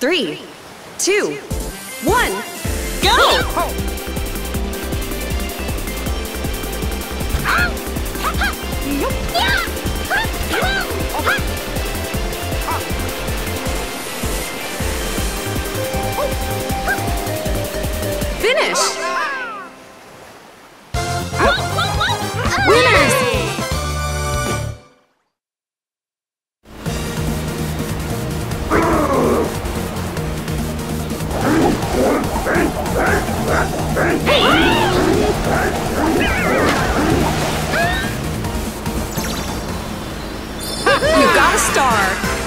Three, two, one, go! Finish! Star!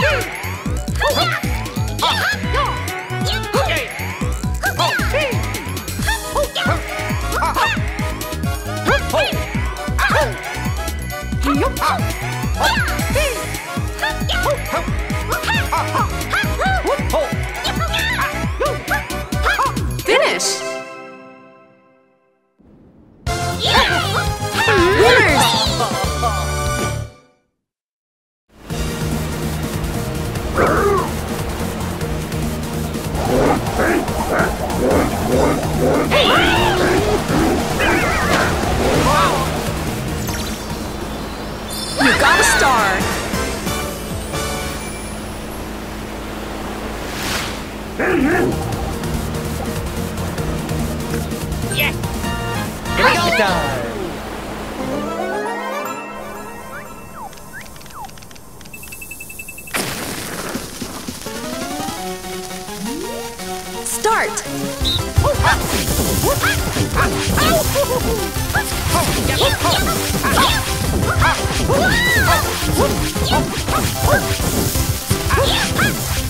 Finish! Time. Start!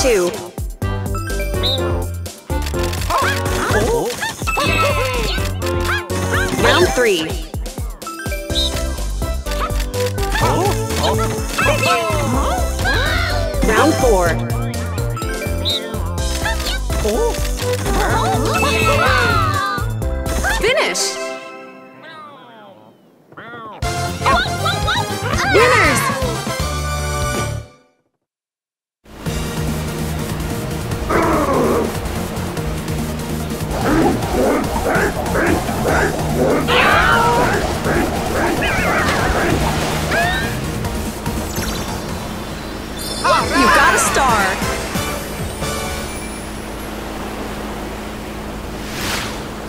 two. Round three. Round four. Finish! Winners!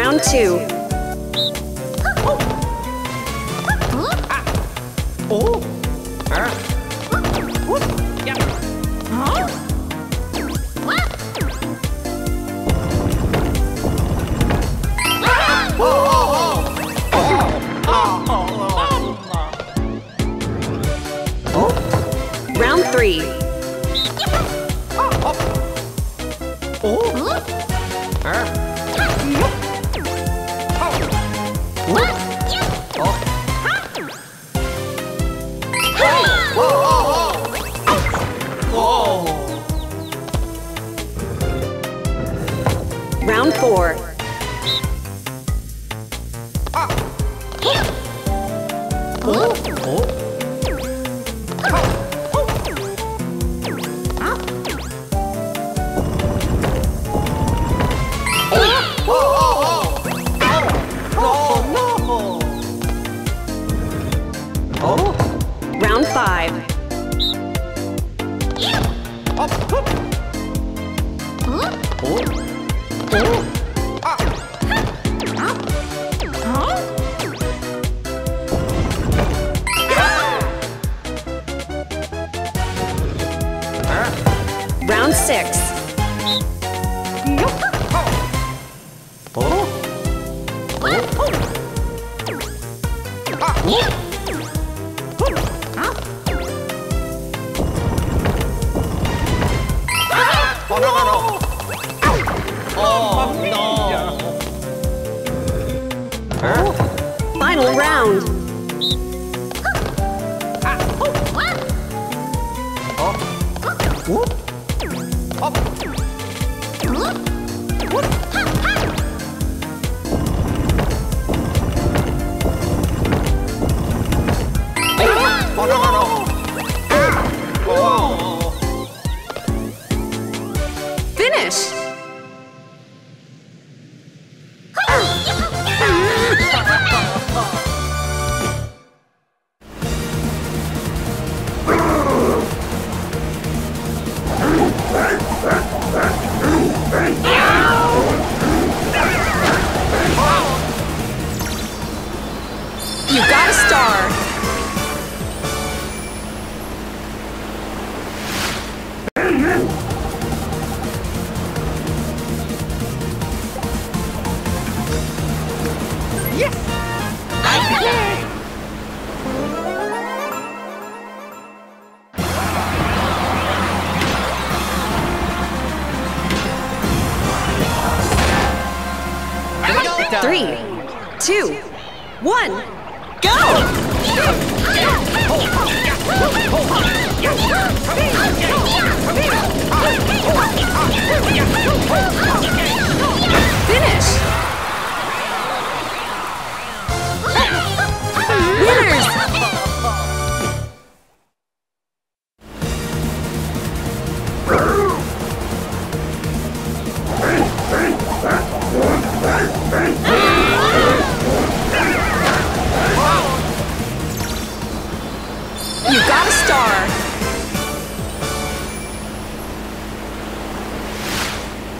Round two. Oh. Oh,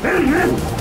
Start.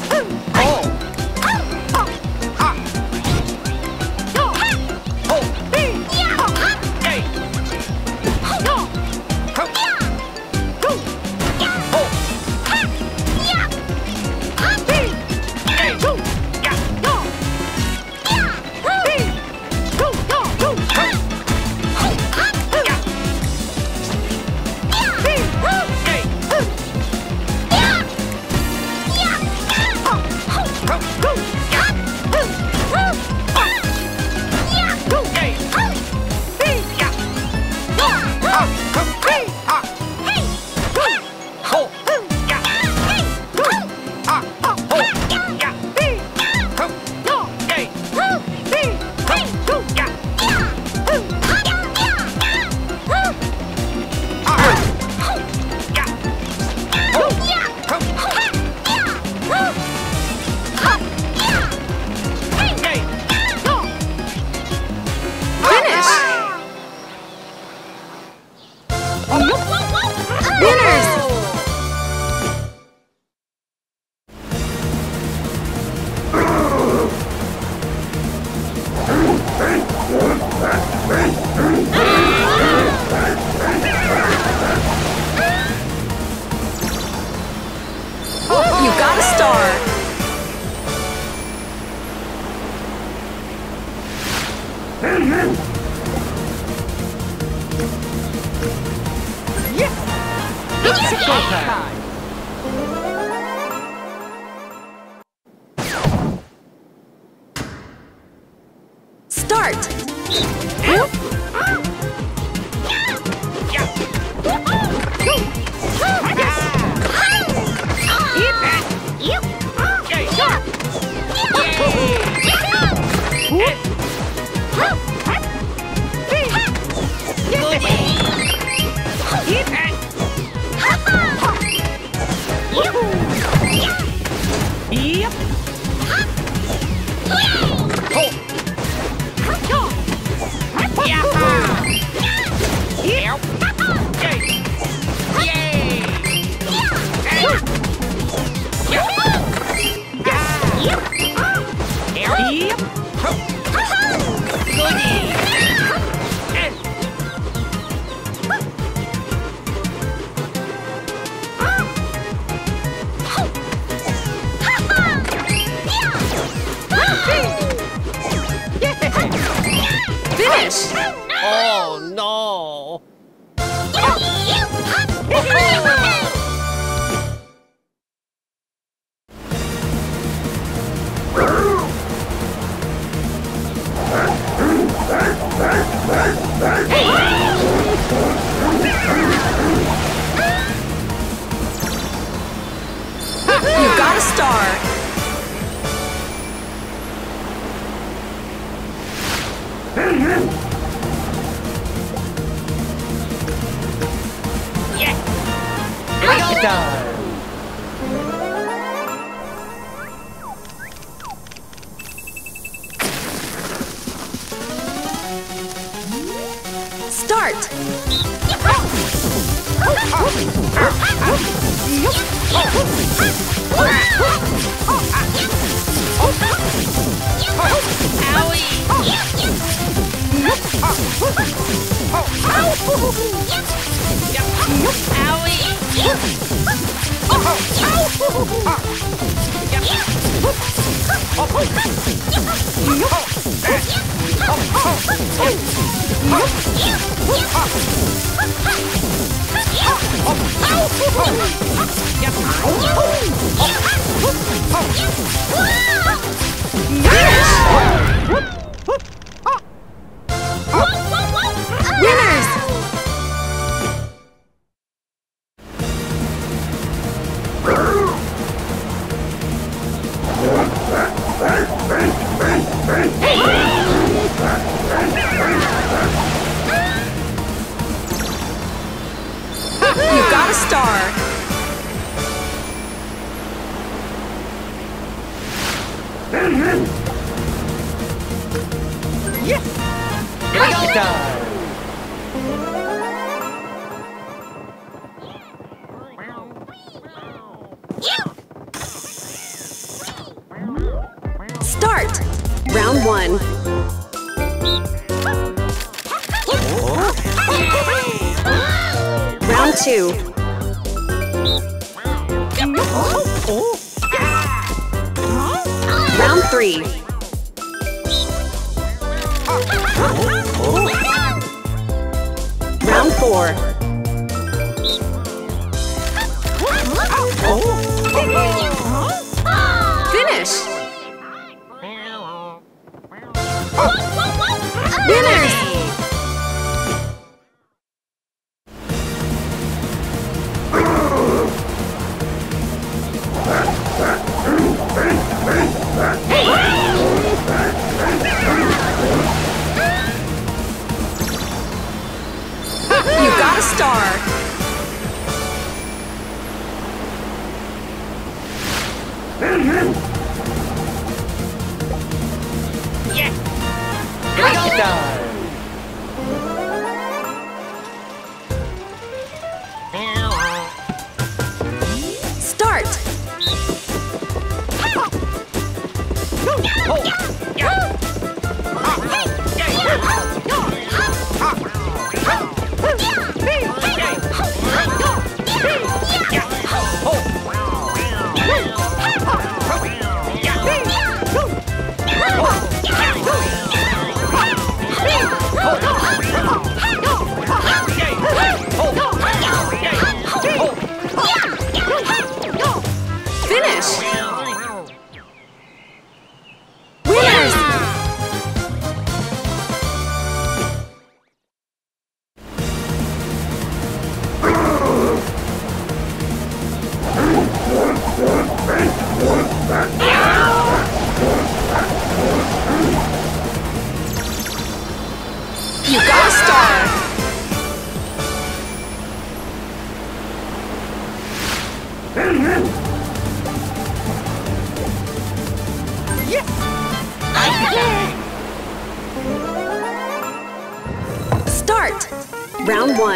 Bicycle time. Star. Winners! Two.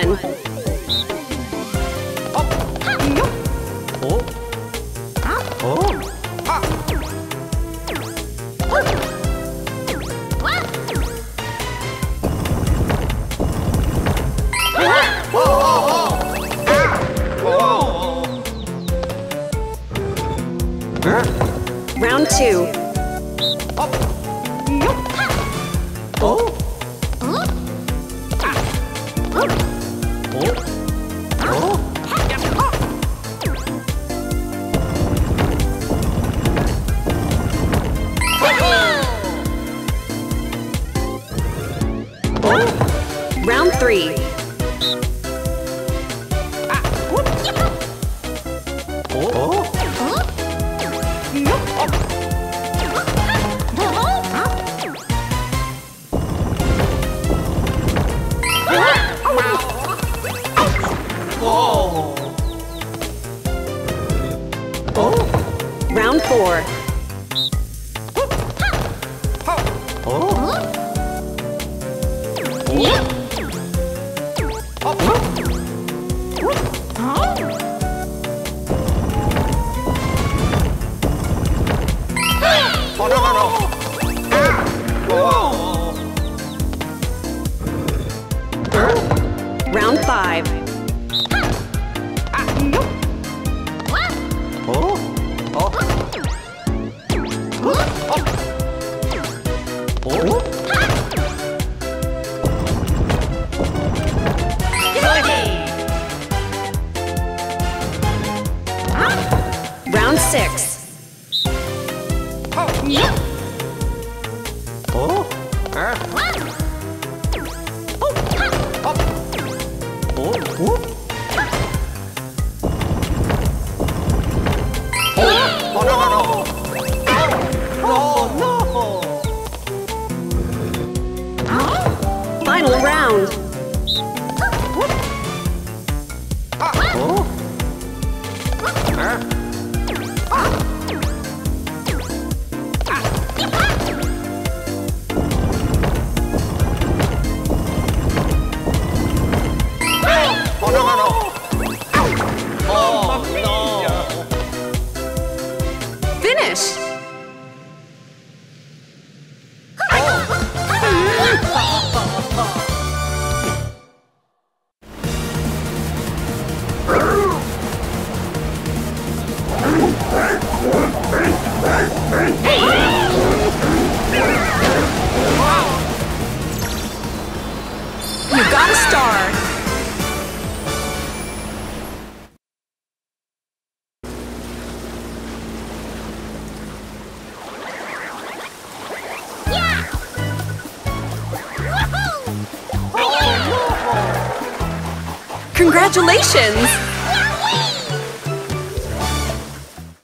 One. Round two. Round Congratulations!